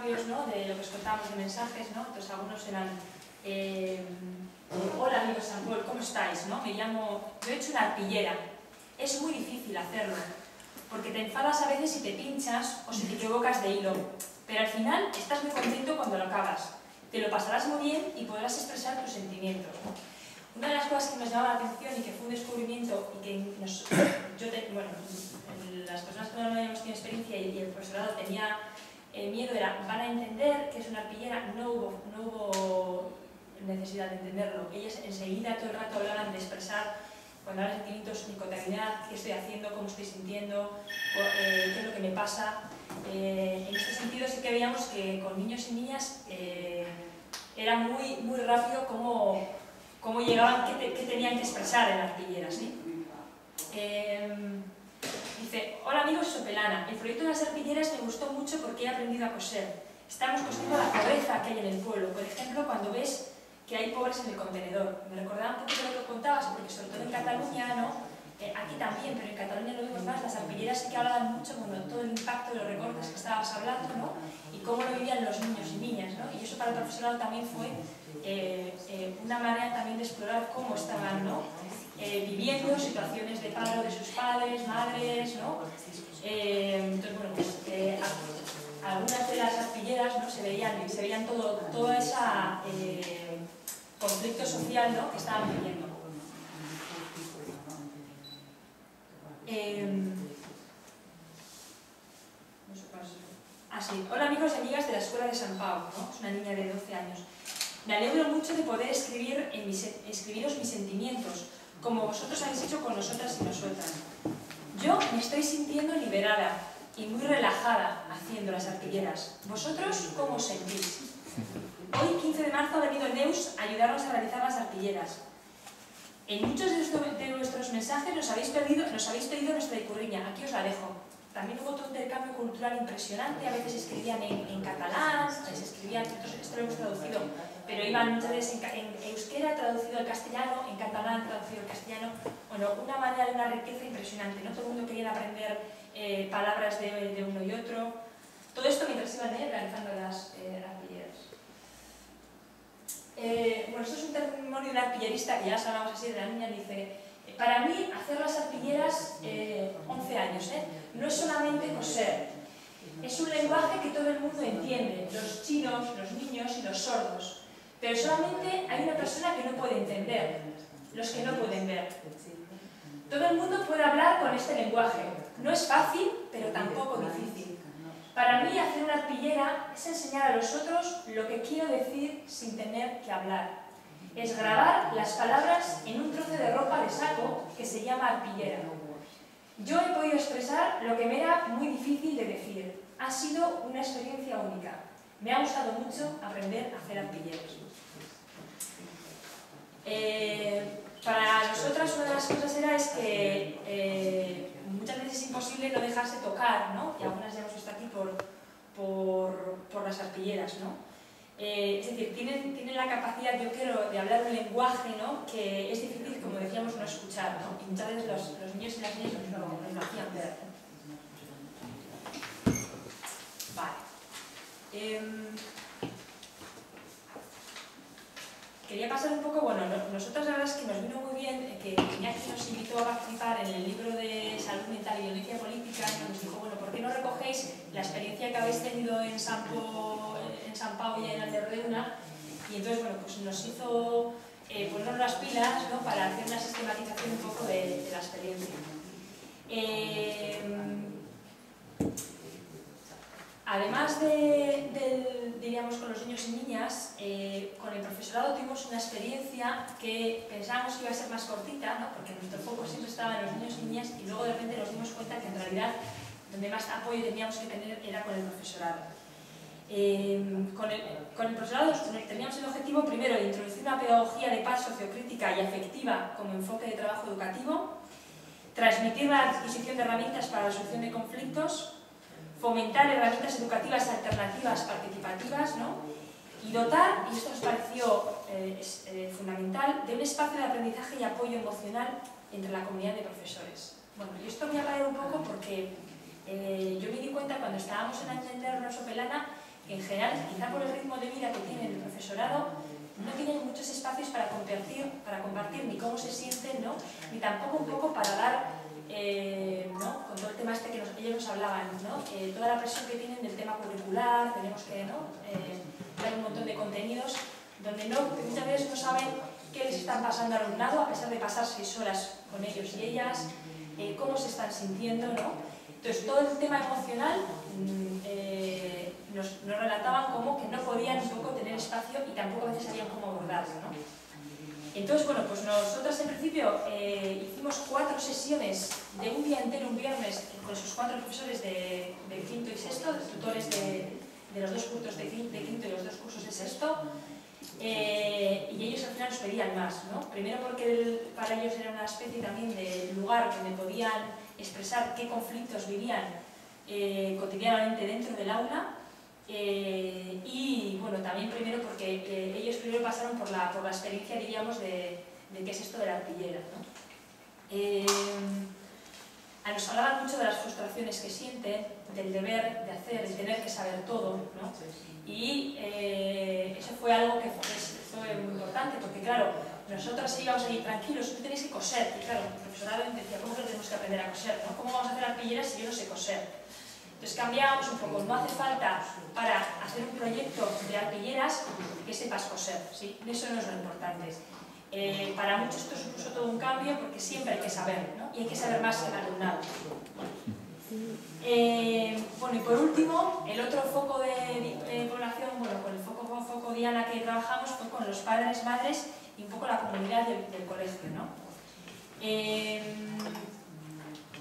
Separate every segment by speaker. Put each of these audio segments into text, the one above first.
Speaker 1: intercambios ¿no? de lo que os contábamos de mensajes, ¿no? Entonces algunos eran eh, Hola amigos San Paul, ¿cómo estáis? ¿no? Me llamo... Yo he hecho una arpillera. Es muy difícil hacerlo, porque te enfadas a veces si te pinchas o si te equivocas de hilo, pero al final estás muy contento cuando lo acabas. Te lo pasarás muy bien y podrás expresar tus sentimientos. Una de las cosas que nos llamaba la atención y que fue un descubrimiento y que nos, yo bueno, las personas que no habíamos tenido experiencia y, el profesorado tenía eh, miedo era, van a entender que es una arpillera, no hubo, no hubo necesidad de entenderlo. Ellas enseguida todo el rato hablaban de expresar, cuando hablan de sentimientos, mi cotidianidad, qué estoy haciendo, cómo estoy sintiendo, eh, qué es lo que me pasa. Eh, en este sentido sí que veíamos que con niños y niñas eh, era muy, muy rápido cómo, cómo llegaban, qué, qué, tenían que expresar en la artillera. ¿sí? Dice, hola amigos, Sopelana. El proyecto de las artilleras me gustó mucho porque he aprendido a coser. Estamos cosiendo la pobreza que hay en el pueblo. Por ejemplo, cuando ves que hay pobres en el contenedor. Me recordaba un poco lo que contabas, porque sobre todo en Cataluña, ¿no? Eh, aquí también, pero en Cataluña lo vimos más, las arpilleras sí que hablaban mucho con todo el impacto de los recortes que estabas hablando, ¿no? Y cómo lo vivían los niños y niñas, ¿no? Y eso para el profesorado también fue eh, eh, una manera también de explorar cómo estaban, ¿no? Viviendo situaciones de paro de sus padres, madres, ¿no? entonces, bueno, pues algunas de las arpilleras ¿no? se veían, se veían todo, toda esa conflicto social ¿no? que estaban viviendo. Eh, así, hola amigos y amigas de la Escuela de San Pau, es una niña de 12 años. Me alegro mucho de poder escribir en escribiros mis sentimientos, como vosotros habéis hecho con nosotras y nosotras. Yo me estoy sintiendo liberada y muy relajada haciendo las artilleras. ¿Vosotros cómo os sentís? Hoy, 15 de marzo, ha venido Neus a ayudarnos a realizar las artilleras. En muchos de nuestros mensajes nos habéis, pedido, nos habéis pedido nuestra icurriña, aquí os la dejo. También hubo otro intercambio cultural impresionante, a veces escribían en, catalán, se escribían, esto lo hemos traducido, pero iban muchas veces en, euskera traducido al castellano, en catalán traducido al castellano, bueno, una manera de una riqueza impresionante, ¿no? Todo el mundo quería aprender eh, palabras de, uno y otro, todo esto mientras iban eh, realizando las eh, eh, bueno, esto es un testimonio de una arpillerista que ya hablamos así de la niña, dice, para mí hacer las arpilleras, 11 eh, años, ¿eh? no es solamente coser, es un lenguaje que todo el mundo entiende, los chinos, los niños y los sordos, pero solamente hay una persona que no puede entender, los que no pueden ver. Todo el mundo puede hablar con este lenguaje, no es fácil, pero tampoco difícil. Para mí, hacer una arpillera es enseñar a los otros lo que quiero decir sin tener que hablar. Es grabar las palabras en un trozo de ropa de saco que se llama arpillera. Yo he podido expresar lo que me era muy difícil de decir. Ha sido una experiencia única. Me ha gustado mucho aprender a hacer arpilleras. Eh, para nosotras una de las cosas era es que eh, muchas veces es imposible no dejarse tocar, ¿no? y algunas ya hemos visto aquí por, por, por las arpilleras. ¿no? Eh, es decir, tienen, tienen la capacidad, yo creo, de hablar un lenguaje ¿no? que es difícil, como decíamos, no escuchar. ¿no? Y muchas veces los, los niños y las niñas nos lo, hacían ver. Vale. Em, quería pasar un poco, bueno, nosotros la verdad es que nos vino muy bien eh, que Iñaki nos invitó a participar en el libro de salud mental y violencia política y nos dijo, bueno, ¿por qué no recogéis la experiencia que habéis tenido en San, en San Pau y en Alderreuna? Y entonces, bueno, pues nos hizo eh, ponernos las pilas ¿no? para hacer una sistematización un poco de, la experiencia. Eh, Además de, niños y niñas, eh, con el profesorado tuvimos una experiencia que pensábamos que iba a ser más cortita, ¿no? porque nuestro foco siempre estaba en los niños y niñas y luego de repente nos dimos cuenta que en realidad donde más apoyo teníamos que tener era con el profesorado. Eh, con, el, con, el, profesorado teníamos el objetivo primero de introducir una pedagogía de paz sociocrítica y afectiva como enfoque de trabajo educativo, transmitir la adquisición de herramientas para la solución de conflictos, fomentar herramientas educativas alternativas participativas ¿no? Y dotar, y esto nos pareció eh, eh, fundamental, de un espacio de aprendizaje y apoyo emocional entre la comunidad de profesores. Bueno, y esto me ha parado un poco porque eh, yo me di cuenta cuando estábamos en Entender Rosso Pelana en general, quizá por el ritmo de vida que tiene el profesorado, no tienen muchos espacios para compartir, para compartir ni cómo se sienten, ¿no? ni tampoco un poco para dar, eh, ¿no? con todo el tema este que ellos nos hablaban, ¿no? Eh, toda la presión que tienen del tema curricular, tenemos que ¿no? Eh, dar un montón de contenidos donde no, muchas veces no saben qué les están pasando al alumnado a pesar de pasar seis horas con ellos y ellas, cómo se están sintiendo, ¿no? Entonces, todo el tema emocional mm, eh, nos, relataban como que no podían un poco tener espacio y tampoco a veces sabían cómo abordarlo. ¿no? Entonces, bueno, pues nosotras en principio eh, hicimos cuatro sesiones de un día entero, un viernes, con esos cuatro profesores de, quinto y sexto, de tutores de, los dos cursos de, quinto y los dos cursos de sexto, eh, y ellos al final nos pedían más, ¿no? Primero porque para ellos era una especie también de lugar donde podían expresar qué conflictos vivían eh, cotidianamente dentro del aula eh, y bueno, también primero porque eh, ellos primero pasaron por la, por la experiencia, diríamos, de, de, qué es esto de la artillera. ¿no? Nos hablaban mucho de las frustraciones que sienten, del deber de hacer, de tener que saber todo, ¿no? y eso fue algo que fue, muy importante, porque claro, nosotras íbamos allí tranquilos, tú tenéis que coser. Y claro, el profesorado decía, ¿cómo que tenemos que aprender a coser? ¿no? ¿Cómo vamos a hacer arpilleras si yo no sé coser? Entonces cambiábamos un poco, no hace falta para hacer un proyecto de arpilleras que sepas coser, ¿sí? Eso no es lo importante. Eh, para muchos esto supuso todo un cambio porque siempre hay que saber, ¿no? Y hay que saber más que el alumnado. Eh, bueno, y por último, el otro foco de, población, bueno, con el foco, foco Diana que trabajamos fue con los padres, madres y un poco la comunidad del, colegio. ¿no? Eh,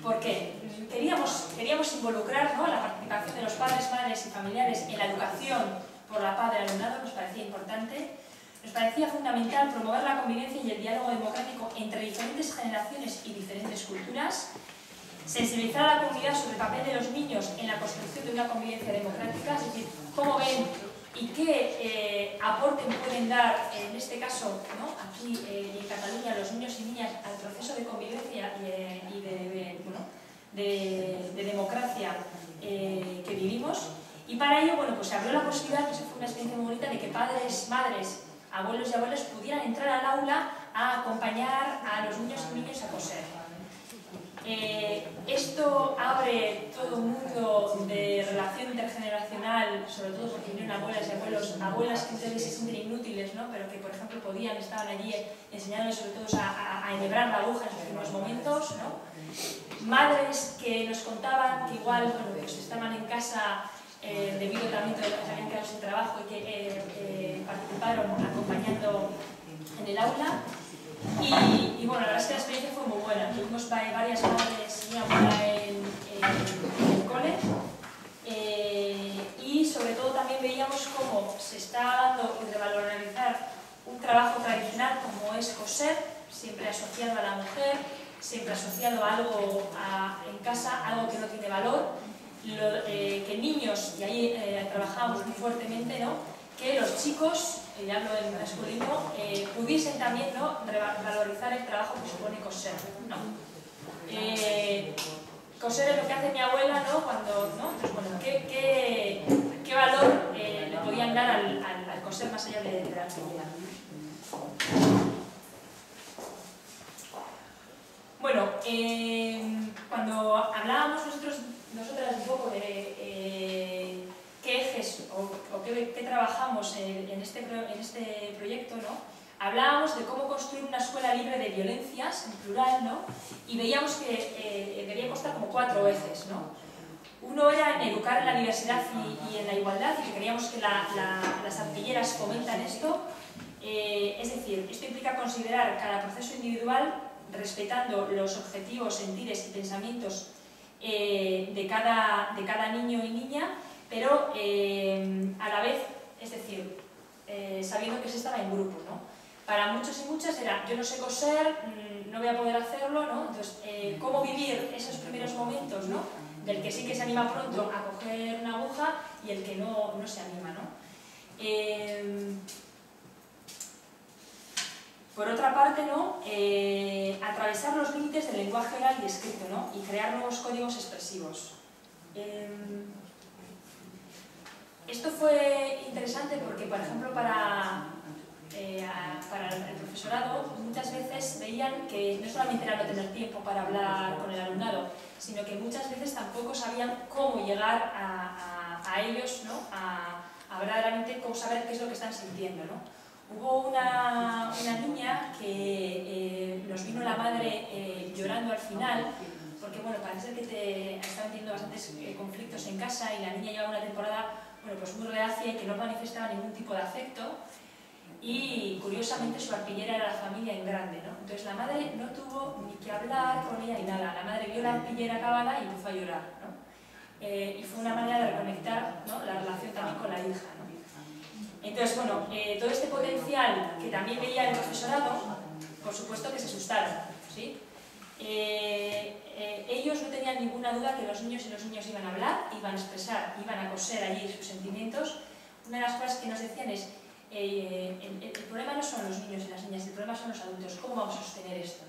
Speaker 1: ¿Por qué? Queríamos, queríamos involucrar ¿no? la participación de los padres, madres y familiares en la educación por la paz del alumnado, nos parecía importante. Nos parecía fundamental promover la convivencia y el diálogo democrático entre diferentes generaciones y diferentes culturas, sensibilizar a la comunidad sobre el papel de los niños en la construcción de una convivencia democrática, es decir, cómo ven y qué eh, aporte pueden dar, en este caso, aquí eh, en Cataluña, los niños y niñas al proceso de convivencia y, eh, de, democracia que vivimos. Y para ello, bueno, pues se abrió la posibilidad, que eso fue una experiencia muy bonita, de que padres, madres, abuelos y abuelas pudieran entrar al aula a acompañar a los niños y niñas a coser. Eh, esto abre todo un mundo de relación intergeneracional, sobre todo porque vienen abuelas y abuelos, abuelas que entonces se sienten inútiles, ¿no? pero que por ejemplo podían, estaban allí enseñándoles sobre todo a, a, enhebrar la aguja en sus primeros momentos, ¿no? madres que nos contaban que igual bueno, pues estaban en casa eh, debido también a que se habían quedado sin trabajo y que eh, participaron acompañando en el aula y, bueno, la verdad es que la experiencia fue muy buena. Tuvimos varias madres y abuela en, en, el cole. Eh, y sobre todo también veíamos cómo se está dando y revalorizar un trabajo tradicional como es coser, siempre asociado a la mujer, siempre asociado a algo en casa, algo que no tiene valor, eh, que niños, y ahí eh, trabajamos muy fuertemente, ¿no? que los chicos, ya hablo del masculino, eh, pudiesen también ¿no? valorizar el trabajo que supone coser. ¿no? Eh, coser es lo que hace mi abuela ¿no? cuando, ¿no? Entonces, bueno, ¿qué, qué, valor eh, le podían dar al, al, coser más allá de la actividad? Bueno, cuando hablábamos nosotros, nosotras un poco de qué ejes o, qué, trabajamos en, este, en este proyecto, ¿no? hablábamos de cómo construir una escuela libre de violencias, en plural, ¿no? y veíamos que eh, debía constar como cuatro ejes. ¿no? Uno era en educar en la diversidad y, en la igualdad, y que creíamos que las artilleras fomentan esto. Eh, es decir, esto implica considerar cada proceso individual respetando los objetivos, sentires y pensamientos eh, de, cada, de cada niño y niña pero eh, a la vez, es decir, eh, sabiendo que se estaba en grupo, ¿no? Para muchos y muchas era, yo no sé coser, mm, no voy a poder hacerlo, ¿no? Entonces, ¿cómo vivir esos primeros momentos, ¿no? Del que sí que se anima pronto a coger una aguja y el que no, no se anima, ¿no? Por otra parte, ¿no? atravesar los límites del lenguaje oral y escrito, ¿no? Y crear nuevos códigos expresivos. Esto fue interesante porque, por ejemplo, para, eh, para el profesorado muchas veces veían que no solamente era no tener tiempo para hablar con el alumnado, sino que muchas veces tampoco sabían cómo llegar a, a, ellos, ¿no? a, a verdaderamente cómo saber qué es lo que están sintiendo. ¿no? Hubo una, una niña que eh, nos vino la madre eh, llorando al final, porque bueno, parece que te estaban teniendo bastantes eh, conflictos en casa y la niña llevaba una temporada bueno, pues muy reacia y que no manifestaba ningún tipo de afecto y curiosamente su arpillera era la familia en grande, ¿no? Entonces la madre no tuvo ni que hablar con ella ni nada, la madre vio la arpillera acabada y empezó a llorar, ¿no? y fue una manera de reconectar ¿no? la relación también con la hija. Entonces, bueno, eh, todo este potencial que también veía el profesorado, por supuesto que se asustaron, ¿sí? Eh, eh, ellos no tenían ninguna duda que los niños y los niños iban a hablar, iban a expresar, iban a coser allí sus sentimientos. Una de las cosas que nos decían es, el, el, problema no son los niños y las niñas, el problema son los adultos, ¿cómo vamos a sostener esto?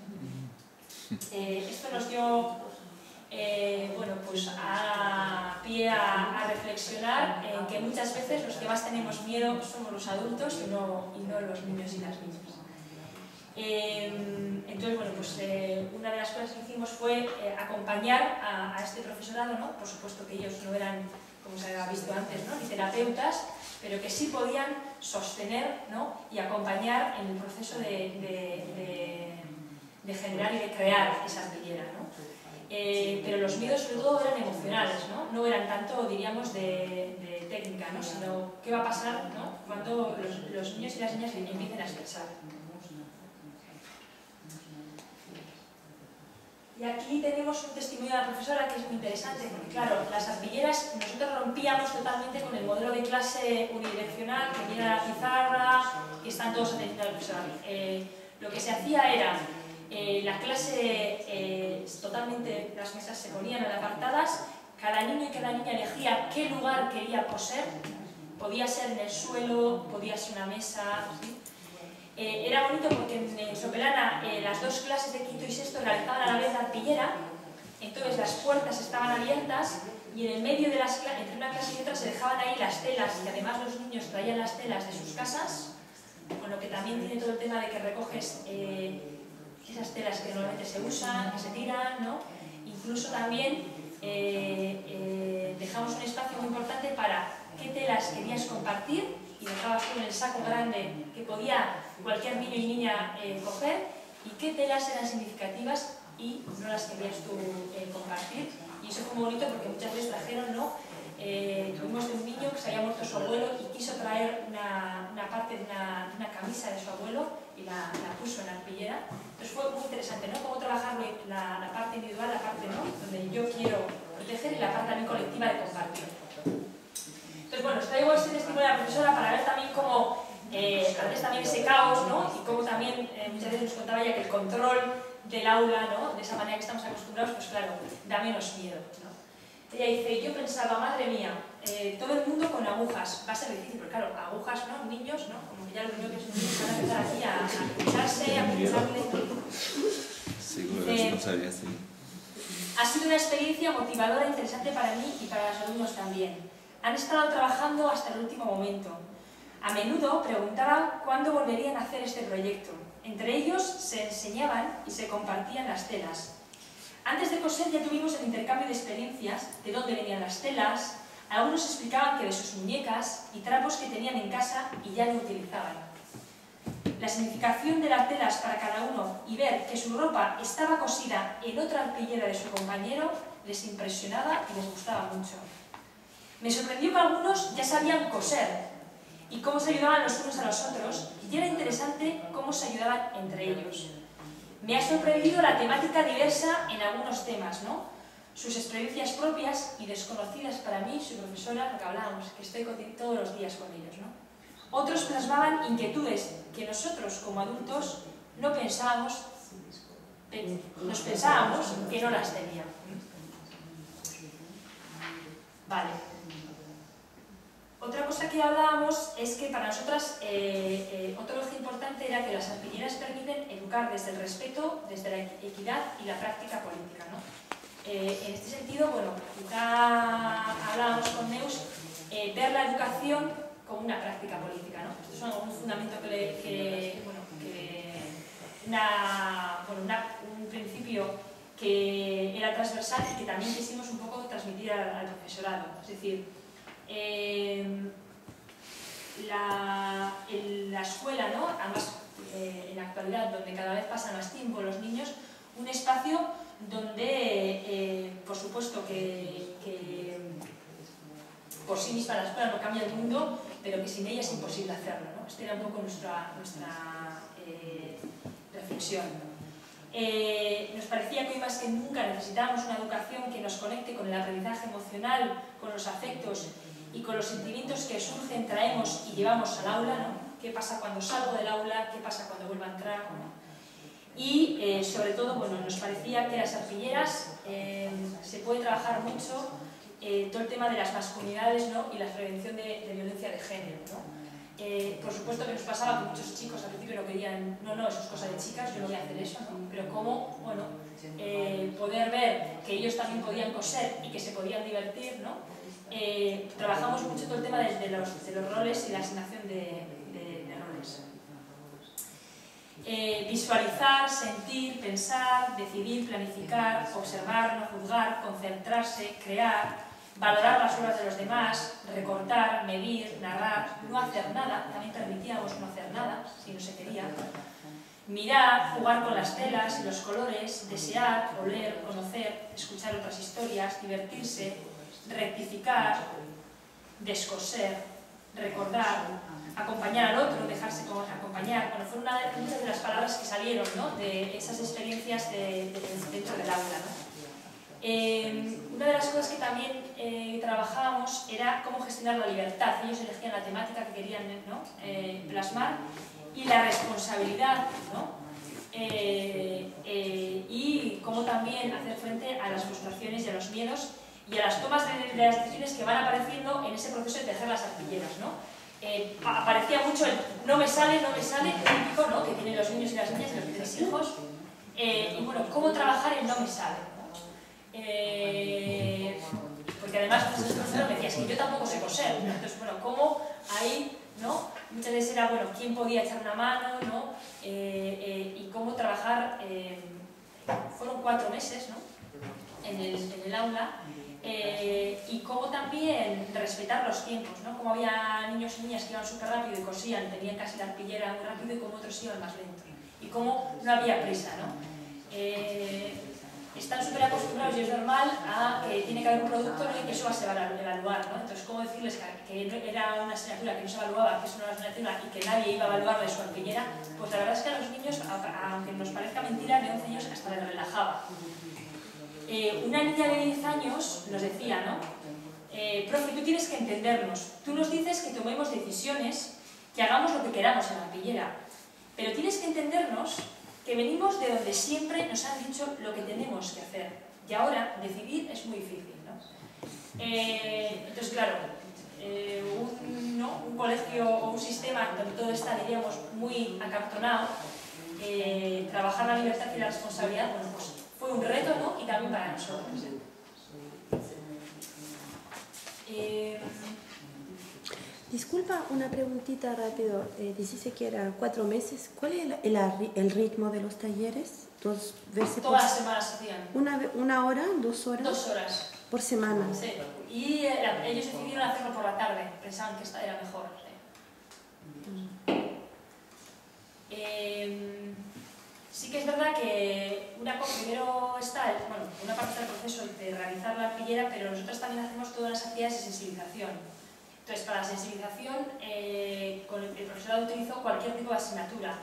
Speaker 1: esto nos dio eh, bueno, pues a pie a, reflexionar en que muchas veces los que más tenemos miedo somos los adultos y no, los niños y las niñas. Eh, entonces, bueno, pues eh, una de las cosas que hicimos fue acompañar a, este profesorado, ¿no? Por supuesto que ellos no eran, como se había visto antes, ¿no? ni terapeutas, pero que sí podían sostener ¿no? y acompañar en el proceso de, de, de generar y de crear esa artillera. ¿no? Eh, pero los miedos sobre todo eran emocionales, ¿no? No eran tanto, diríamos, de, de técnica, ¿no? Sino qué va a pasar ¿no? cuando los, los niños y las niñas empiecen a expresar. Y aquí tenemos un testimonio de la profesora que es muy interesante, porque claro, las arpilleras nosotros rompíamos totalmente con el modelo de clase unidireccional, que viene a la pizarra y están todos atendiendo al profesor. Eh, lo que se hacía era eh, la clase, eh, totalmente, las mesas se ponían apartadas, cada niño y cada niña elegía qué lugar quería poseer, podía ser en el suelo, podía ser una mesa, eh, era bonito porque en Sopelana las dos clases de quinto y sexto realizaban a la vez la artillera, entonces las puertas estaban abiertas y en el medio de las entre una clase y otra se dejaban ahí las telas y además los niños traían las telas de sus casas, con lo que también tiene todo el tema de que recoges esas telas que normalmente se usan, que se tiran, ¿no? Incluso también eh, eh, dejamos un espacio muy importante para qué telas querías compartir y dejabas tú en el saco grande que podía cualquier niño y niña eh, coger y qué telas eran significativas y no las querías tú compartir. Y eso fue muy bonito porque muchas veces trajeron, ¿no? Tuvimos de un niño que se había muerto su abuelo y quiso traer una, una parte de una, una, camisa de su abuelo y la, la puso en la arpillera entonces fue muy interesante, ¿no? Cómo trabajar la, la, parte individual, la parte, ¿no? Donde yo quiero proteger y la parte también colectiva de compartir. Entonces, bueno, os traigo este testimonio de la profesora para ver también cómo, eh, a veces también ese caos, ¿no? Y cómo también eh, muchas veces nos contaba ella que el control del aula, ¿no? De esa manera que estamos acostumbrados, pues claro, da menos miedo, ¿no? Ella dice, yo pensaba, madre mía, eh, todo el mundo con agujas, va a ser difícil, pero claro, agujas, ¿no? Niños, ¿no? Como que ya lo único que niños van a empezar aquí a, a pincharse, a pincharle.
Speaker 2: Seguro que no sabía así.
Speaker 1: Ha sido una experiencia motivadora e interesante para mí y para los alumnos también. Han estado trabajando hasta el último momento. A menudo preguntaban cuándo volverían a hacer este proyecto. Entre ellos se enseñaban y se compartían las telas. Antes de coser ya tuvimos el intercambio de experiencias, de dónde venían las telas, algunos explicaban que de sus muñecas y trapos que tenían en casa y ya lo utilizaban. La significación de las telas para cada uno y ver que su ropa estaba cosida en otra arpillera de su compañero les impresionaba y les gustaba mucho. Me sorprendió que algunos ya sabían coser y cómo se ayudaban los unos a los otros y era interesante cómo se ayudaban entre ellos. Me ha sorprendido la temática diversa en algunos temas, ¿no? Sus experiencias propias y desconocidas para mí, su profesora, lo que hablábamos, que estoy todos los días con ellos, ¿no? Otros plasmaban inquietudes que nosotros, como adultos, no pensábamos, nos pensábamos que no las teníamos. Vale. Otra cosa que hablábamos es que para nosotras eh, eh, otro eje importante era que las arpilleras permiten educar desde el respeto, desde la equidad y la práctica política. ¿no? Eh, en este sentido, bueno, quizá hablábamos con Neus eh, ver la educación como una práctica política. ¿no? Esto es un fundamento que, que, bueno, que una, bueno, una, un principio que era transversal y que también quisimos un poco transmitir al, al profesorado. Es decir, eh, la, en la escuela, ¿no? además eh, en la actualidad, donde cada vez pasan más tiempo los niños, un espacio donde, eh, por supuesto, que, por sí misma la escuela no cambia el mundo, pero que sin ella es imposible hacerlo. ¿no? Esta era un poco nuestra, nuestra eh, reflexión. Nos parecía que hoy más que nunca necesitábamos una educación que nos conecte con el aprendizaje emocional, con los afectos y con los sentimientos que surgen, traemos y llevamos al aula, ¿no? ¿Qué pasa cuando salgo del aula? ¿Qué pasa cuando vuelvo a entrar? ¿no? Y eh, sobre todo, bueno, nos parecía que las arpilleras eh, se puede trabajar mucho eh, todo el tema de las masculinidades ¿no? y la prevención de, de violencia de género. ¿no? Eh, por supuesto que nos pasaba que muchos chicos al principio no querían, no, no, eso es cosa de chicas, yo no voy a hacer eso, ¿no? pero cómo, bueno, eh, poder ver que ellos también podían coser y que se podían divertir, ¿no? Eh, trabajamos mucho todo el tema de, los, de, los, roles y la asignación de, de roles. Eh, visualizar, sentir, pensar, decidir, planificar, observar, no juzgar, concentrarse, crear, valorar las obras de los demás, recortar, medir, narrar, no hacer nada, también permitíamos no hacer nada, si no se quería, mirar, jugar con las telas y los colores, desear, oler, conocer, escuchar otras historias, divertirse, rectificar, descoser, recordar, acompañar al otro, dejarse acompañar, bueno, fueron una de, muchas de las palabras que salieron ¿no? de esas experiencias de, de, dentro del aula. ¿no? Eh, una de las cosas que también eh, trabajábamos era cómo gestionar la libertad. Ellos elegían la temática que querían ¿no? eh, plasmar y la responsabilidad ¿no? Eh, eh, y cómo también hacer frente a las frustraciones y a los miedos y a las tomas de, de las decisiones que van apareciendo en ese proceso de tejer las arpilleras. ¿no? Eh, aparecía mucho el no me sale, no me sale, el típico ¿no? que tienen los niños y las niñas y los tienen hijos. y bueno, cómo trabajar en no me sale. Eh, porque además pues, el me decía, es que yo tampoco sé coser, entonces bueno, ¿cómo ahí, no? Muchas veces era, bueno, quién podía echar una mano, ¿no? Eh, eh, y cómo trabajar, eh, fueron cuatro meses, ¿no? En el, en el aula, y cómo también respetar los tiempos, ¿no? Como había niños y niñas que iban súper rápido y cosían, tenían casi la arpillera muy rápido y como otros iban más lento, y cómo no había prisa, ¿no? están súper acostumbrados y es normal a que tiene que haber un producto ¿no? y que eso va a ser evaluar, ¿no? Entonces, ¿cómo decirles que, que era una asignatura que no se evaluaba, que es una asignatura y que nadie iba a evaluar de su arpillera? Pues la verdad es que a los niños, aunque nos parezca mentira, de 11 años hasta les relajaba. Eh, una niña de 10 años nos decía, ¿no? Eh, profe, tú tienes que entendernos. Tú nos dices que tomemos decisiones, que hagamos lo que queramos en la arpillera, pero tienes que entendernos que venimos de donde siempre nos han dicho lo que tenemos que hacer. Y ahora decidir es muy difícil. ¿no? Eh, entonces, claro, eh, un, un, colegio o un sistema donde todo está, diríamos, muy acartonado, trabajar la libertad y la responsabilidad, bueno, pues fue un reto ¿no? y también para nosotros.
Speaker 3: Eh, Disculpa, una preguntita rápido. Eh, dijiste que eran cuatro meses. ¿Cuál es el, el, el, ritmo de los talleres?
Speaker 1: Dos veces Todas las semanas hacían.
Speaker 3: Una, ¿Una hora? ¿Dos horas?
Speaker 1: Dos horas.
Speaker 3: Por semana.
Speaker 1: Sí. Y ellos decidieron hacerlo por la tarde. Pensaban que esta era mejor. Sí. Mm. Eh, sí que es verdad que una primero está, bueno, una parte del proceso de realizar la arpillera, pero nosotros también hacemos todas las actividades de sensibilización. Entonces, para la sensibilización, eh, el, el profesorado utilizó cualquier tipo de asignatura.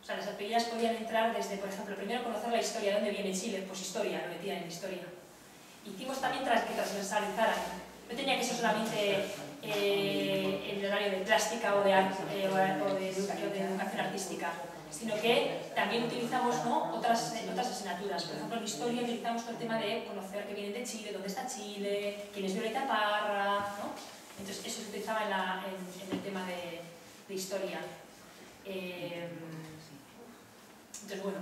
Speaker 1: O sea, las arpilleras podían entrar desde, por ejemplo, primero conocer la historia, de dónde viene Chile, pues historia, lo metían en historia. Hicimos también tras que transversalizaran. No tenía que ser solamente eh, el horario de plástica o de, arte, eh, o de, educación, de educación artística, sino que también utilizamos ¿no? otras, otras asignaturas. Por ejemplo, en historia utilizamos todo el tema de conocer que vienen de Chile, dónde está Chile, quién es Violeta Parra, ¿no? Entonces, eso se utilizaba en, la, en, el tema de, de historia. Eh, entonces, bueno,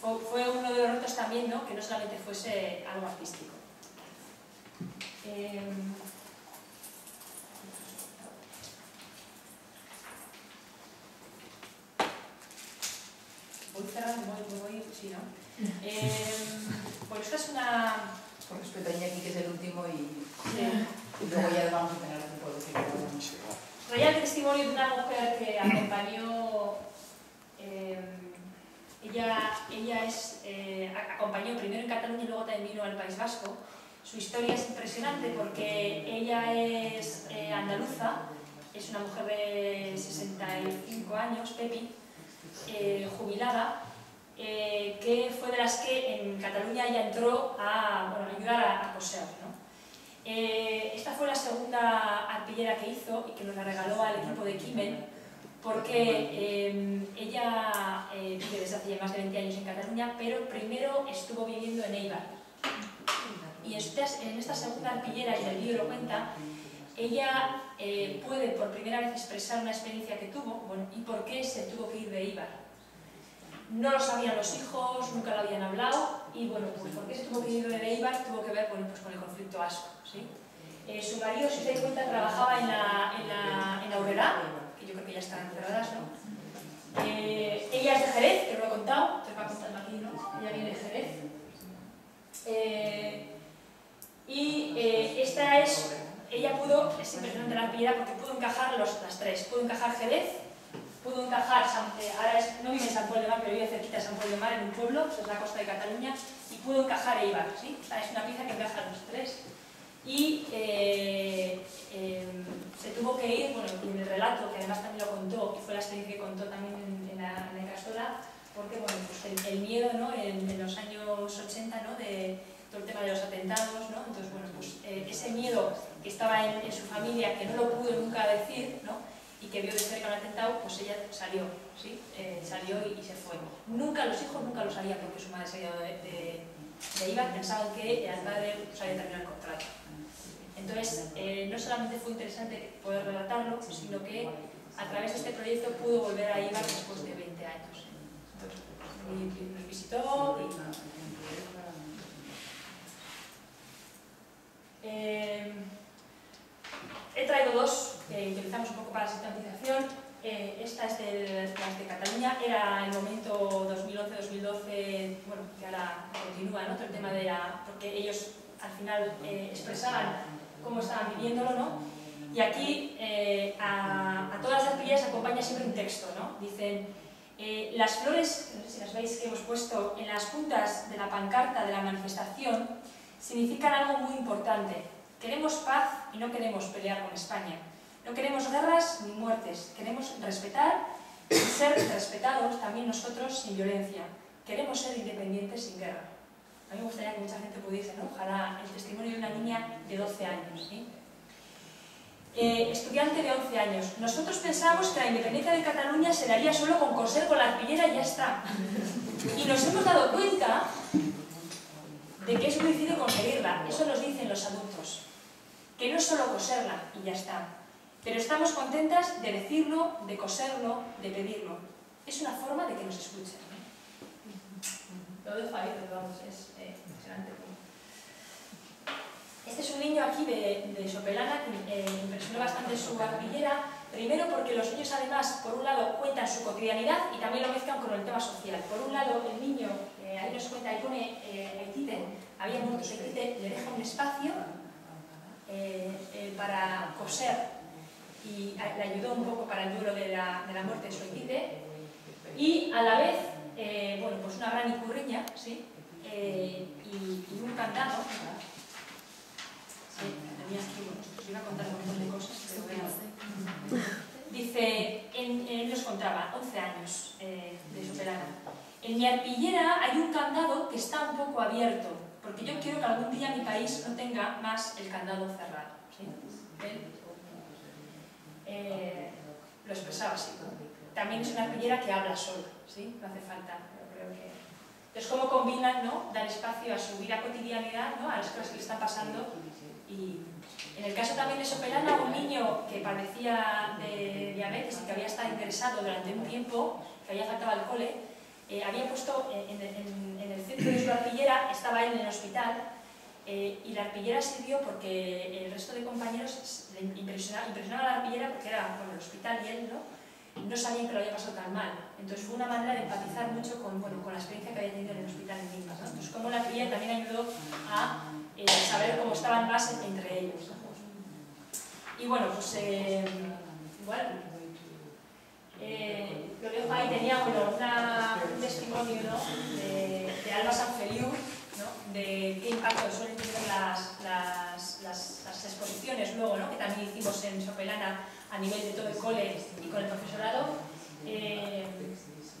Speaker 1: fue, fue, uno de los retos también, ¿no? Que no solamente fuese algo artístico. Eh, cerrando, me voy, me voy, sí, ¿no? Eh, pues esta es una...
Speaker 4: Con respecto a Iñaki, que es el último, y,
Speaker 1: Sí.
Speaker 4: y luego ya vamos a tener tiempo de decir algo.
Speaker 1: Traía el testimonio de una mujer que acompañó, eh, ella, ella es, eh, acompañó primero en Cataluña y luego también vino al País Vasco. Su historia es impresionante porque ella es eh, andaluza, es una mujer de 65 años, Pepi, eh, jubilada, eh, que fue de las que en Cataluña ella entró a bueno, ayudar a, a coser. ¿no? Eh, esta fue la segunda arpillera que hizo y que nos la regaló al equipo de Kimen porque eh, ella eh, vive desde hace ya más de 20 años en Cataluña, pero primero estuvo viviendo en Eibar. Y estas- en esta segunda arpillera, y el vídeo lo cuenta, ella eh, puede por primera vez expresar una experiencia que tuvo bueno, y por qué se tuvo que ir de Eibar. No lo sabían los hijos, nunca lo habían hablado, y bueno, pues por qué se tuvo que ir de Eibar tuvo que ver bueno, pues con el conflicto asco. ¿sí? Eh, su marido, si os dais cuenta, trabajaba en la, en la, en Aurrera, que yo creo que ya están cerradas, ¿no? Eh, ella es de Jerez, que lo he contado, te va contando aquí, ¿no? Ella viene de Jerez. Eh, y eh, esta es, ella pudo, es impresionante la arpillera porque pudo encajar los, las tres, pudo encajar Jerez, pudo encajar, San- eh, ahora es- no vive en San Paul de Mar, pero vive cerquita de San Paul de Mar, en un pueblo, que es la costa de Cataluña, y pudo encajar Eibar, ¿sí? O sea, es una pieza que encaja los tres. Y eh, eh, se tuvo que ir, bueno, en el relato, que además también lo contó, y fue la experiencia que contó también en, en la, en la Ikastola, porque bueno, pues el, el miedo ¿no? en, en los años 80 ¿no? de todo el tema de los atentados, ¿no? entonces bueno, pues eh, ese miedo que estaba en, su familia, que no lo pudo nunca decir, ¿no? y que vio de cerca un atentado, pues ella salió, ¿sí? Eh, salió y, se fue. Nunca los hijos nunca lo sabían porque su madre se había de, de, de Ibar, pensaban que el padre pues, había terminado el contrato. Entonces, eh, no solamente fue interesante poder relatarlo, sino que a través de este proyecto pudo volver a Ibar después de 20 años. Entonces, nos visitó y... Eh, he traído dos que utilizamos un poco para la sistematización. Eh, esta es de las de Cataluña, era el momento 2011-2012, bueno, que ahora continúa, ¿no? Todo el tema de la... porque ellos al final eh, expresaban cómo estaban viviéndolo, ¿no? Y aquí eh, a, a todas las pillas acompaña siempre un texto, ¿no? Dicen, eh, las flores, no sé si las veis que hemos puesto en las puntas de la pancarta de la manifestación, significan algo muy importante. Queremos paz y no queremos pelear con España. No queremos guerras ni muertes. Queremos respetar y ser respetados también nosotros sin violencia. Queremos ser independientes sin guerra. A mí me gustaría que mucha gente pudiese, ¿no? Ojalá el testimonio de una niña de 12 años. Eh, estudiante de 11 años. Nosotros pensamos que la independencia de Cataluña se daría solo con coser con la arpillera y ya está. Y nos hemos dado cuenta de que es muy difícil conseguirla. Eso nos dicen los adultos. Que no es solo coserla y ya está. Pero estamos contentas de decirlo, de coserlo, de pedirlo. Es una forma de que nos escuchen. Lo dejo ahí, pero vamos, es eh, impresionante. Este es un niño aquí de, de Sopelana que eh, impresionó bastante su arpillera. Primero porque los niños además, por un lado, cuentan su cotidianidad y también lo mezclan con el tema social. Por un lado, el niño, ahí nos cuenta, ahí pone eh, Aitite, había muerto su Aitite, le deja un espacio eh, eh, para coser y le ayudó un poco para el duelo de la, de la muerte de su. Y a la vez, eh, bueno, pues una gran icurriña, ¿sí? Eh, y, y un candado. Sí, tenía aquí, os iba a contar un montón de cosas, pero bueno. Dice, en, él nos contaba, 11 años eh, de su pelana. En mi arpillera hay un candado que está un poco abierto, porque yo quiero que algún día mi país no tenga más el candado cerrado. ¿sí? Eh, lo expresaba así. También es una arpillera que habla sola, ¿sí? no hace falta. Creo que... Entonces, cómo combinan ¿no? dar espacio a su vida cotidianidad, ¿no? a las cosas que le están pasando. Y en el caso también de Sopelana, un niño que padecía de diabetes y que había estado ingresado durante un tiempo, que había faltado al cole, eh, había puesto en, en- en el centro de su arpillera, estaba él en el hospital, eh, y la arpillera sirvió porque el resto de compañeros le impresionaba, impresionaba la arpillera porque era bueno, el hospital y él, ¿no? no sabían que lo había pasado tan mal. Entonces fue una manera de empatizar mucho con, bueno, con la experiencia que había tenido en el hospital en Lima. ¿no? Entonces como la arpillera también ayudó a eh, saber cómo estaban más entre ellos. Y bueno, pues eh, igual, eh, lo dejo ahí, tenía bueno, un testimonio ¿no? de, de Alba Sanfeliu, ¿no? de qué impacto suelen tener las, las, las, las exposiciones luego, ¿no? que también hicimos en Sopelana a nivel de todo el cole y con el profesorado. Eh,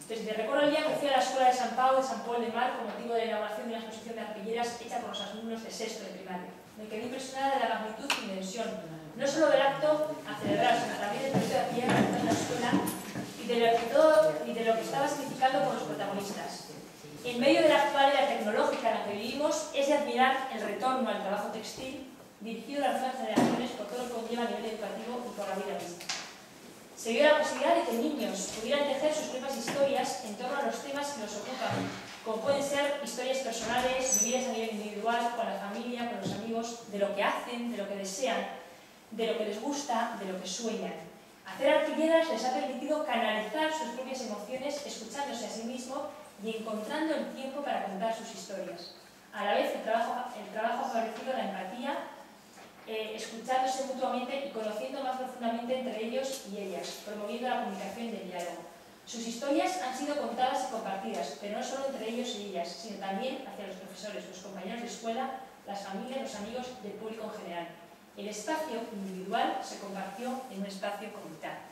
Speaker 1: entonces, recuerdo el día que fui a la escuela de San Pau, de San Paul de Mar, con motivo de la inauguración de una exposición de arpilleras hecha por los alumnos de sexto de primaria. Me quedé impresionada de la magnitud y dimensión, no solo del acto a celebrar, sino también del proyecto de arpilleras en la escuela y de, lo que todo, y de lo que estaba significando por los protagonistas. En medio de la actual era tecnológica en la que vivimos, es de admirar el retorno al trabajo textil dirigido a las nuevas generaciones por todo lo que conlleva a nivel educativo y por la vida misma. Se dio la posibilidad de que niños pudieran tejer sus propias historias en torno a los temas que los ocupan, como pueden ser historias personales, vividas a nivel individual, con la familia, con los amigos, de lo que hacen, de lo que desean, de lo que les gusta, de lo que sueñan. Hacer artilleras les ha permitido canalizar sus propias emociones, escuchándose a sí mismo y encontrando el tiempo para contar sus historias. A la vez, el trabajo, ha favorecido la empatía, eh, escuchándose mutuamente y conociendo más profundamente entre ellos y ellas, promoviendo la comunicación y el diálogo. Sus historias han sido contadas y compartidas, pero no solo entre ellos y ellas, sino también hacia los profesores, los compañeros de escuela, las familias, los amigos y el público en general. El espacio individual se compartió en un espacio comunitario.